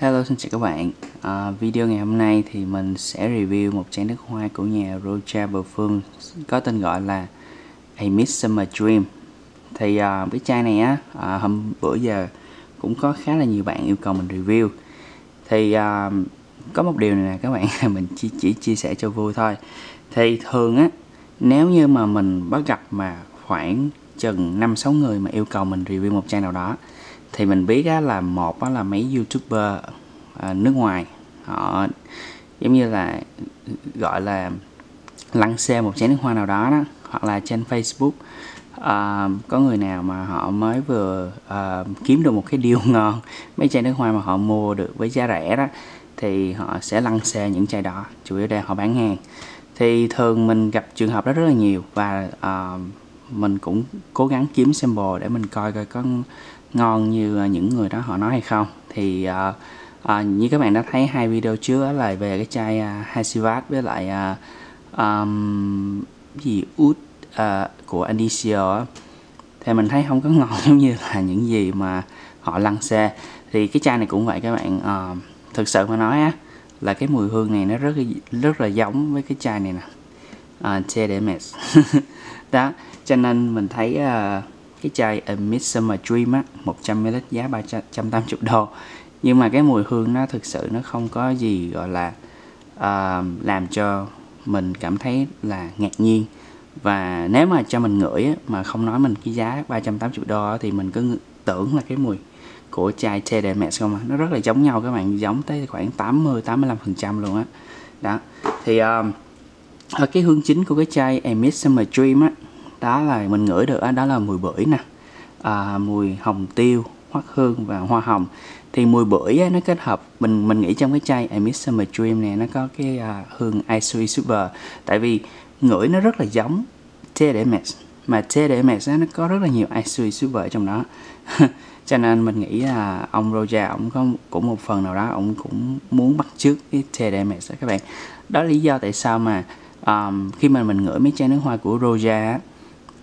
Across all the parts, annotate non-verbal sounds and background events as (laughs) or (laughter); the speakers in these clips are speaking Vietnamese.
Hello xin chào các bạn. À, Video ngày hôm nay thì mình sẽ review một chai nước hoa của nhà Roja Perfume có tên gọi là A Midsummer Dream. Thì à, cái chai này á, à, hôm bữa giờ cũng có khá là nhiều bạn yêu cầu mình review. Thì à, có một điều này nè các bạn, (laughs) mình chỉ, chỉ chia sẻ cho vui thôi. Thì thường á, nếu như mà mình bắt gặp mà khoảng chừng 5-6 người mà yêu cầu mình review một chai nào đó thì mình biết á, là một á, là mấy youtuber à, nước ngoài. Họ giống như là gọi là lăng xe một chén nước hoa nào đó đó hoặc là trên Facebook. À, có người nào mà họ mới vừa à, kiếm được một cái deal (laughs) ngon mấy chai nước hoa mà họ mua được với giá rẻ đó thì họ sẽ lăng xe những chai đó chủ yếu đây họ bán hàng. Thì thường mình gặp trường hợp đó rất là nhiều và à, mình cũng cố gắng kiếm sample để mình coi coi có ngon như à, những người đó họ nói hay không? Thì uh, uh, như các bạn đã thấy hai video trước là về cái chai uh, Hasivat với lại uh, um, gì út uh, của Anisio thì mình thấy không có (laughs) ngon giống như là những gì mà họ lăn xe thì cái chai này cũng vậy các bạn uh, thực sự mà nói á là cái mùi hương này nó rất rất là giống với cái chai này nè. Uh, Tedemes (laughs) đó cho nên mình thấy uh, cái chai A Midsummer Dream á 100ml giá 380 đô. Nhưng mà cái mùi hương nó thực sự nó không có gì gọi là uh, làm cho mình cảm thấy là ngạc nhiên. Và nếu mà cho mình ngửi á, mà không nói mình cái giá 380 đô thì mình cứ tưởng là cái mùi của chai TDMS không à. nó rất là giống nhau các bạn giống tới khoảng 80 85 phần trăm luôn á. Đó thì ờ, um, ở cái hương chính của cái chai A Midsummer Dream á đó là mình ngửi được đó là mùi bưởi nè. À, mùi hồng tiêu hoắc hương và hoa hồng. Thì mùi bưởi ấy, nó kết hợp mình mình nghĩ trong cái chai I Miss Summer Dream này nó có cái à, hương Ice Super tại vì ngửi nó rất là giống TDMS mà TDMS á, nó có rất là nhiều Ice Super trong đó. (laughs) Cho nên mình nghĩ là ông Roja ông có cũng một phần nào đó ông cũng muốn bắt chước cái TDMS đó các bạn. Đó là lý do tại sao mà um, khi mà mình ngửi mấy chai nước hoa của Roja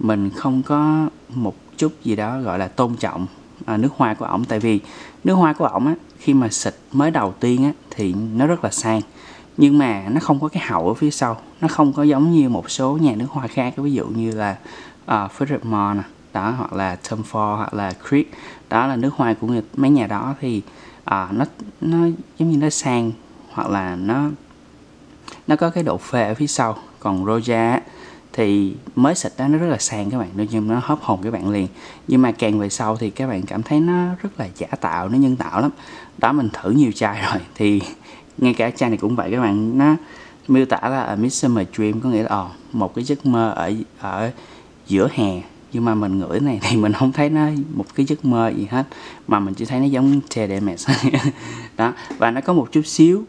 mình không có một chút gì đó gọi là tôn trọng à, nước hoa của ổng. Tại vì nước hoa của ổng á khi mà xịt mới đầu tiên á thì nó rất là sang. Nhưng mà nó không có cái hậu ở phía sau. Nó không có giống như một số nhà nước hoa khác ví dụ như là uh, Philip Morris nè đó hoặc là Tom Ford hoặc là Creed, đó là nước hoa của người, mấy nhà đó thì uh, nó nó giống như nó sang hoặc là nó nó có cái độ phê ở phía sau. Còn Roja thì mới xịt đó nó rất là sang các bạn nói chung nó hấp hồn các bạn liền. Nhưng mà càng về sau thì các bạn cảm thấy nó rất là giả tạo nó nhân tạo lắm. Đó mình thử nhiều chai (laughs) rồi thì ngay cả chai này cũng vậy các bạn. Nó miêu tả là a midsummer dream có nghĩa là oh, một cái giấc mơ ở ở giữa hè. Nhưng mà mình ngửi này thì (laughs) mình không thấy nó một cái giấc mơ gì hết mà mình chỉ thấy nó giống TDMS (laughs) đó và nó có một chút xíu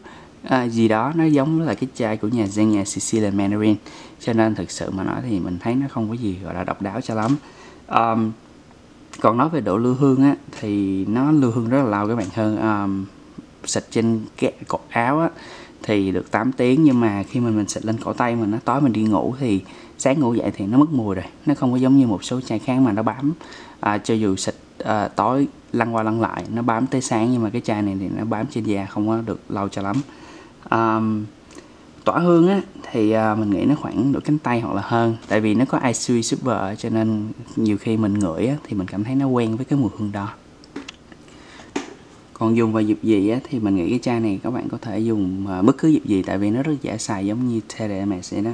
à, gì đó nó giống là cái chai của nhà Zenia Sicilian Mandarin. Cho nên thực sự mà nói thì mình thấy nó không có gì gọi là độc đáo cho lắm. Um, còn nói về độ lưu hương á thì nó lưu hương rất là lâu các bạn hơn um, xịt trên cái cột áo á thì được 8 tiếng. Nhưng mà khi mà mình xịt lên cổ tay mình nó tối mình đi ngủ thì sáng ngủ dậy thì nó mất mùi rồi. Nó không có giống như một số chai khác mà nó bám. À, cho dù xịt à, tối lăn qua lăn lại nó bám tới sáng. Nhưng mà cái chai này thì nó bám trên da không có được lâu cho lắm um, tỏa hương á thì uh, mình nghĩ nó khoảng độ cánh tay hoặc là hơn. Tại vì nó có Isui Super cho nên nhiều khi mình ngửi á, thì mình cảm thấy nó quen với cái mùi hương đó. Còn dùng vào dịp gì á, thì mình nghĩ cái chai này các bạn có thể dùng uh, bất cứ dịp gì tại vì nó rất dễ xài giống như TDMS vậy đó.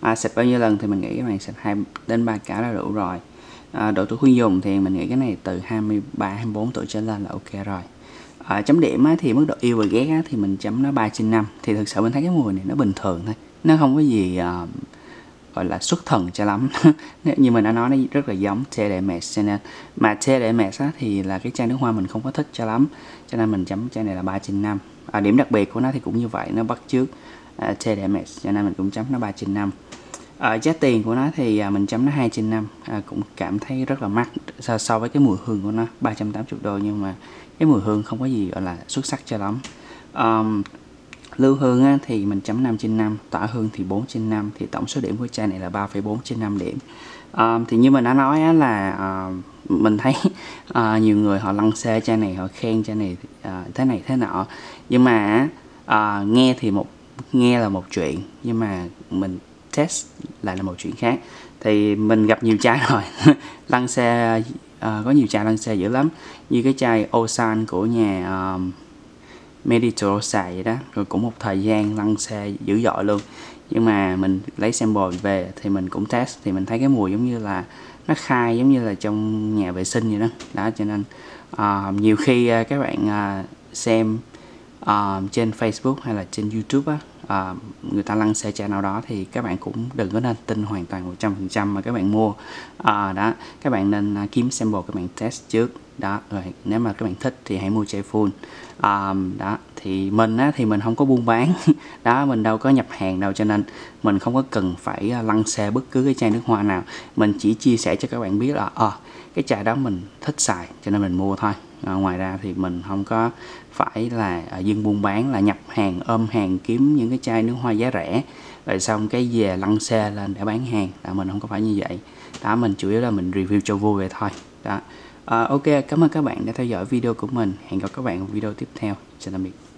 À, xịt bao nhiêu lần thì mình nghĩ các bạn xịt hai đến ba cả là đủ rồi. À, độ tuổi khuyên dùng thì mình nghĩ cái này từ 23 24 tuổi trở lên là ok rồi à, chấm điểm á, thì mức độ yêu và ghét á, thì mình chấm nó 3 trên 5 thì thực sự mình thấy cái mùi này nó bình thường thôi. Nó không có gì uh, gọi là xuất thần cho lắm. (laughs) Như mình đã nói nó rất là giống TDMS cho nên mà TDMS á, thì là cái chai nước hoa mình không có thích cho lắm. Cho nên mình chấm chai này là 3 trên 5 à, điểm đặc biệt của nó thì cũng như vậy nó bắt trước uh, ờ, mẹ cho nên mình cũng chấm nó 3 trên 5 à, giá tiền của nó thì uh, mình chấm nó 2 trên 5 à, cũng cảm thấy rất là mắc. So, so với cái mùi hương của nó 380 đô nhưng mà cái mùi hương không có gì gọi là xuất sắc cho lắm. Um, lưu hương á, thì mình chấm 5 trên 5 tỏa hương thì 4 trên 5 thì tổng số điểm của chai này là 3,4 trên 5 điểm. Um, thì như mình đã nói á, là uh, mình thấy uh, (laughs) nhiều người họ lăn xê chai này họ khen chai này uh, thế này thế nọ. Nhưng mà uh, nghe thì một nghe là một chuyện nhưng mà mình test lại là một chuyện khác. Thì mình gặp nhiều chai (laughs) rồi. Lăn xe uh, có nhiều chai lăn xe dữ lắm. Như cái chai Osan của nhà ờ, um, Medito xài vậy đó. Rồi cũng một thời gian lăn xe dữ dội luôn. Nhưng mà mình lấy sample về thì mình cũng test. Thì mình thấy cái mùi giống như là nó khai giống như là trong nhà vệ sinh vậy đó. Đó cho nên uh, nhiều khi uh, các bạn uh, xem uh, trên Facebook hay là trên YouTube á uh, người ta lăn xe cha nào đó thì các bạn cũng đừng có nên tin hoàn toàn 100% mà các bạn mua. Uh, đó các bạn nên uh, kiếm sample các bạn test trước. Đó rồi nếu mà các bạn thích thì hãy mua chai full. Um, đó thì mình á thì mình không có buôn bán. (laughs) Đó mình đâu có nhập hàng đâu cho nên mình không có cần phải lăn xe bất cứ cái chai nước hoa nào. Mình chỉ chia sẻ cho các bạn biết là ờ à, cái chai đó mình thích xài cho nên mình mua thôi à, ngoài ra thì mình không có phải là à, dân buôn bán là nhập hàng ôm hàng kiếm những cái chai nước hoa giá rẻ. Rồi xong cái về lăn xe lên để bán hàng. Là mình không có phải như vậy. Đó mình chủ yếu là mình review cho vui vậy thôi. Đó. À, ok cảm ơn các bạn đã theo dõi video của mình. Hẹn gặp các bạn ở video tiếp theo. Chào tạm biệt.